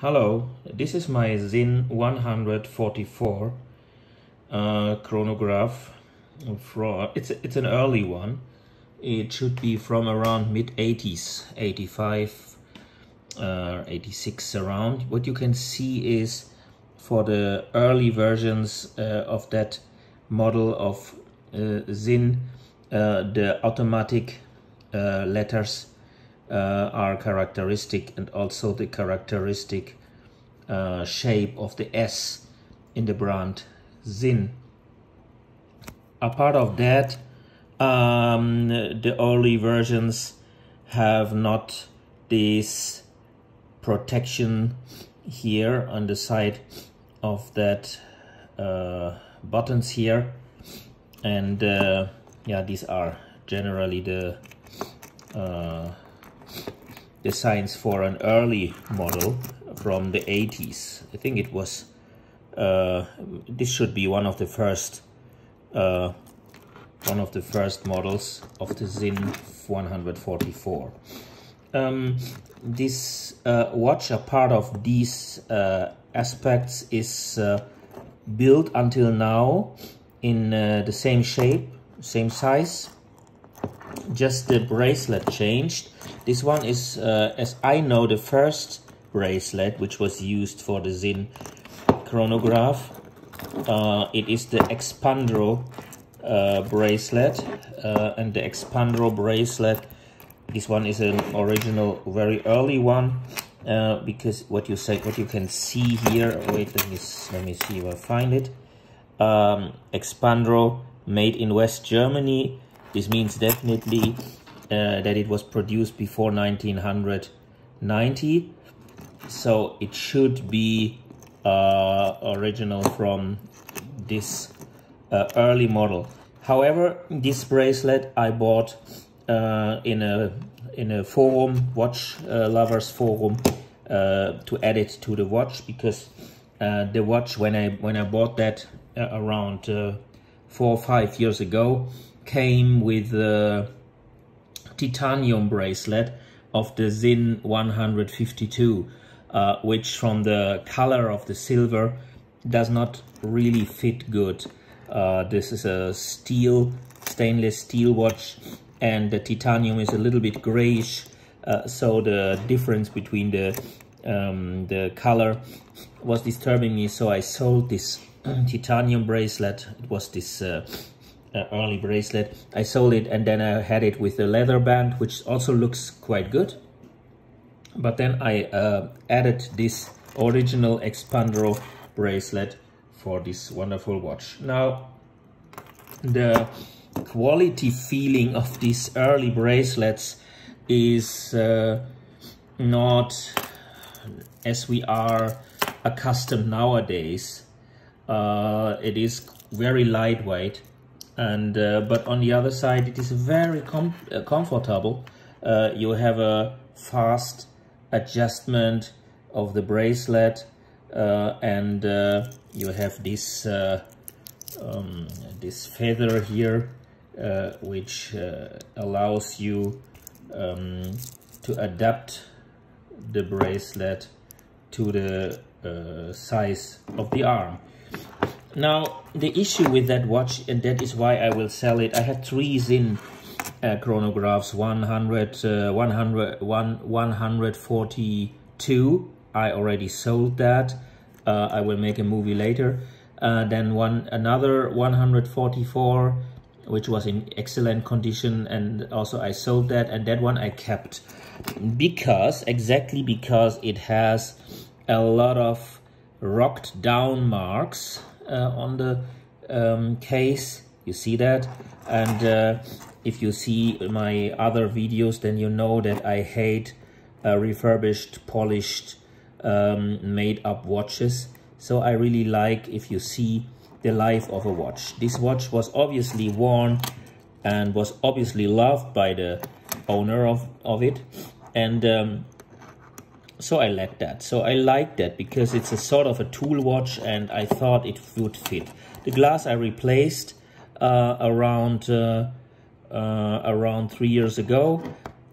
Hello, this is my Sinn 144 uh, chronograph. From, it's, it's an early one. It should be from around mid 80s, 85, uh, 86 around. What you can see is for the early versions uh, of that model of uh, Sinn, uh, the automatic uh, letters uh, are characteristic and also the characteristic uh, shape of the S in the brand Sinn. A part of that, um, the early versions have not this protection here on the side of that uh, buttons here and uh, yeah these are generally the uh, designs for an early model from the 80s. I think it was, uh, this should be one of the first, uh, one of the first models of the Sinn 144. Um, this uh, watch, a part of these uh, aspects, is uh, built until now in uh, the same shape, same size, just the bracelet changed. This one is, uh, as I know, the first bracelet which was used for the Sinn chronograph. Uh, it is the Expandro uh, bracelet, uh, and the Expandro bracelet, this one is an original, very early one. Uh, because what you say, what you can see here, wait, let me, let me see if I find it. Um, Expandro made in West Germany, this means definitely uh, that it was produced before 1990. So it should be uh, original from this uh, early model. However, this bracelet I bought uh, in a in a forum, watch uh, lovers forum, uh, to add it to the watch because the watch when I when I bought that around four or five years ago came with the titanium bracelet of the Sinn 152, uh, which from the color of the silver does not really fit good. Uh, this is a steel, stainless steel watch and the titanium is a little bit grayish. Uh, so the difference between the um, the color was disturbing me. So I sold this titanium bracelet. It was this uh, early bracelet. I sold it and then I had it with a leather band, which also looks quite good. But then I uh, added this original Expandro bracelet for this wonderful watch. Now, the quality feeling of these early bracelets is uh, not as we are accustomed nowadays. Uh, it is very lightweight and uh, but on the other side it is very com uh, comfortable. Uh, you have a fast adjustment of the bracelet uh, and uh, you have this uh, um, this feather here which allows you um, to adapt the bracelet to the size of the arm now, the issue with that watch, and that is why I will sell it, I had three Sinn uh, chronographs, 100, uh, 100, 142. I already sold that. Uh, I will make a movie later. Uh, then one another 144, which was in excellent condition, and also I sold that, and that one I kept because exactly because it has a lot of rocked down marks on the um, case you see that? And uh, if you see my other videos then you know that I hate uh, refurbished polished um, made up watches. So I really like if you see the life of a watch. This watch was obviously worn and was obviously loved by the owner of, of it. And um, so I like that. So I like that because it's a sort of a tool watch and I thought it would fit. The glass I replaced uh, around uh, uh, around three years ago,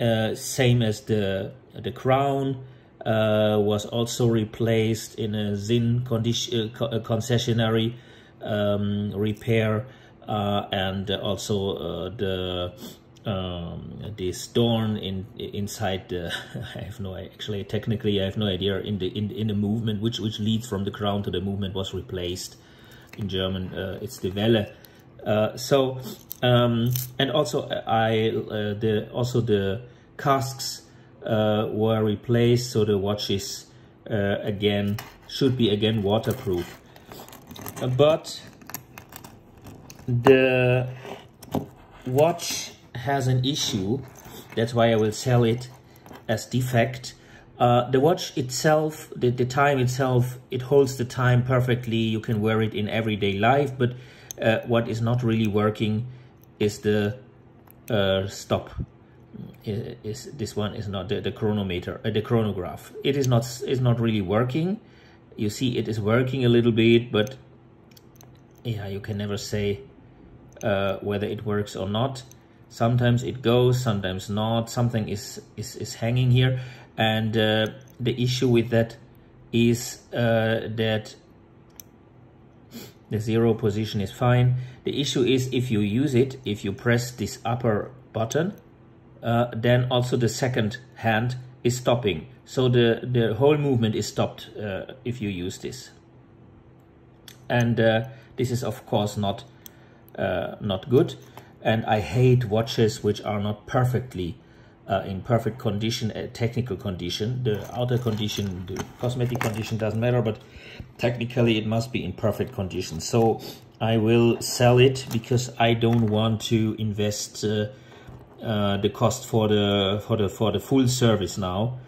uh, same as the the crown. uh, was also replaced in a Sinn condition, uh, concessionary um, repair and also the um, this door in inside the I have no actually technically I have no idea in the in in the movement which which leads from the ground to the movement was replaced in German uh, it's the Welle. Uh, so um, and also I uh, the also the casks uh, were replaced so the watches uh, again should be again waterproof. But the watch has an issue. That's why I will sell it as defect. Uh, the watch itself, the, the time itself, it holds the time perfectly. You can wear it in everyday life, but uh, what is not really working is the uh, stop. Is this one is not the, the chronometer, uh, the chronograph. It is not is not really working. You see, it is working a little bit, but yeah, you can never say uh, whether it works or not sometimes it goes sometimes not. Something is is, is hanging here. And uh, the issue with that is uh, that the zero position is fine. The issue is if you use it if you press this upper button uh, then also the second hand is stopping. So the the whole movement is stopped uh, if you use this. And uh, this is of course not uh, not good and I hate watches which are not perfectly uh, in perfect condition, technical condition. The outer condition, the cosmetic condition doesn't matter, but technically it must be in perfect condition. So I will sell it because I don't want to invest uh, uh the cost for the for the for the full service now.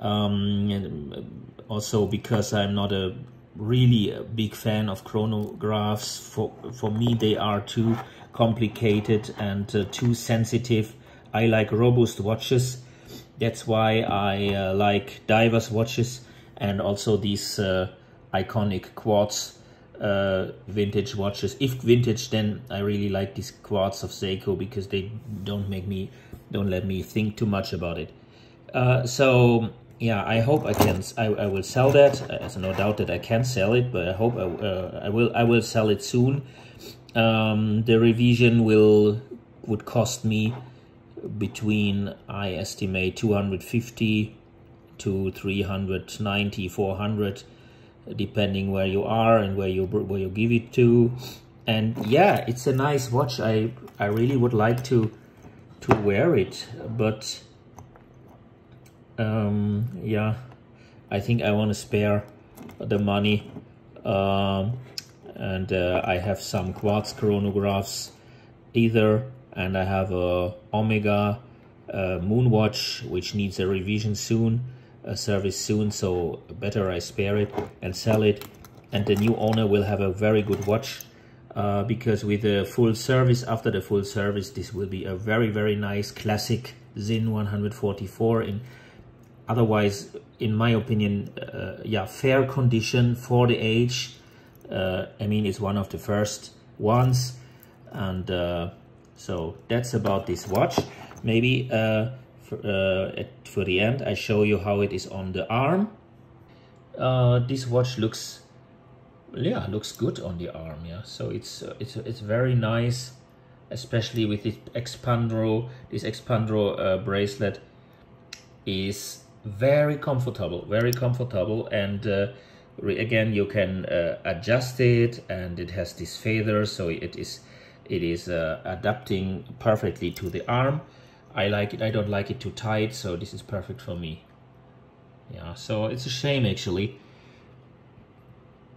Um, also because I'm not a really a big fan of chronographs. For for me, they are too complicated and uh, too sensitive. I like robust watches. That's why I uh, like divers watches and also these uh, iconic quartz uh, vintage watches. If vintage, then I really like these quartz of Seiko because they don't make me, don't let me think too much about it. Uh, so yeah, I hope I can. I, I will sell that. There's no doubt that I can sell it, but I hope I, uh, I will. I will sell it soon um, the revision will would cost me between I estimate 250 to 390 400 depending where you are and where you where you give it to and yeah it's a nice watch I I really would like to to wear it but um, yeah. I think I want to spare the money um, and uh, I have some quartz chronographs either and I have a Omega uh, Moonwatch which needs a revision soon a service soon so better I spare it and sell it. And the new owner will have a very good watch uh, because with the full service after the full service this will be a very very nice classic Sinn 144 in otherwise in my opinion uh, yeah fair condition for the age uh, I mean, it's one of the first ones. And uh, so that's about this watch. Maybe uh, for, uh, at, for the end, I show you how it is on the arm. Uh, this watch looks, yeah, looks good on the arm. Yeah, so it's it's it's very nice, especially with this Expandro. This Expandro bracelet is very comfortable, very comfortable, and again you can uh, adjust it and it has this feather so it is it is uh, adapting perfectly to the arm. I like it I don't like it too tight so this is perfect for me. Yeah so it's a shame actually.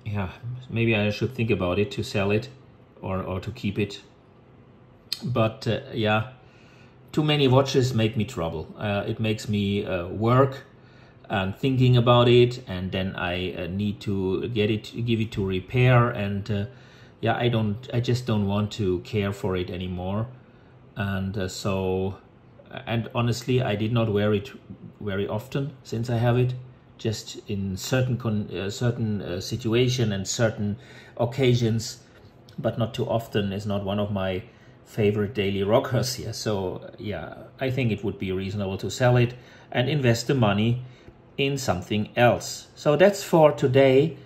Yeah maybe I should think about it to sell it or, or to keep it. But uh, yeah too many watches make me trouble. Uh, it makes me uh, work and thinking about it and then I uh, need to get it give it to repair and uh, yeah I don't I just don't want to care for it anymore. And uh, so and honestly I did not wear it very often since I have it. Just in certain con uh, certain situation and certain occasions but not too often is not one of my favorite daily rockers here so yeah I think it would be reasonable to sell it and invest the money in something else. So that's for today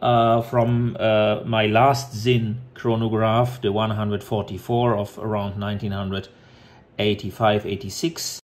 uh, from uh, my last Sinn chronograph, the 144 of around 1985-86.